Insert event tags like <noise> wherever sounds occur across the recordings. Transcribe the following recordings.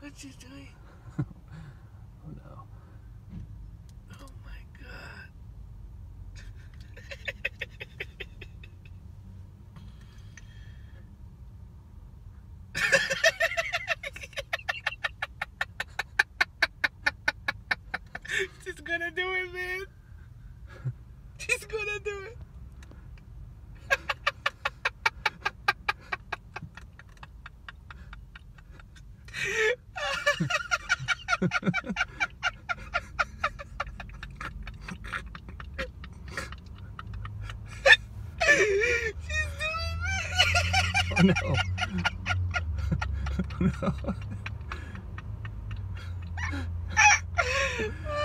what you doing? She's gonna do it, man. She's gonna do it. She's doing it. Oh no. oh no. <laughs>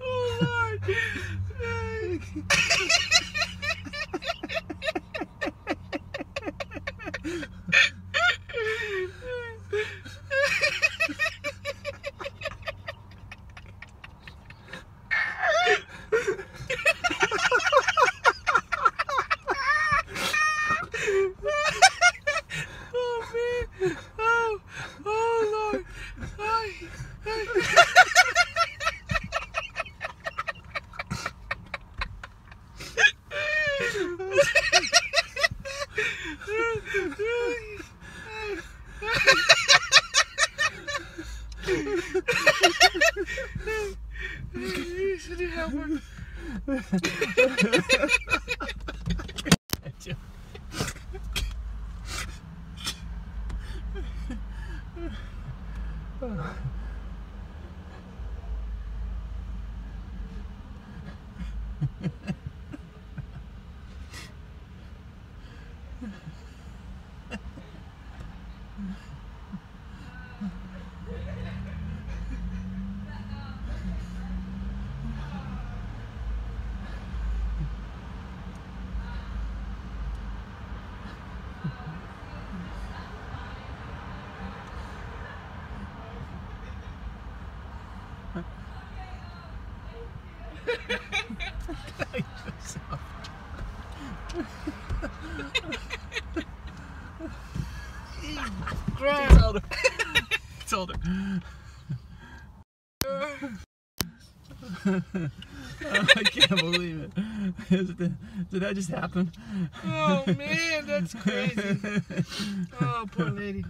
oh Lord. <laughs> You should help her. Grab. <laughs> Told her. <laughs> Told her. I can't believe it. Did that just happen? Oh man, that's crazy. <laughs> Oh, poor lady.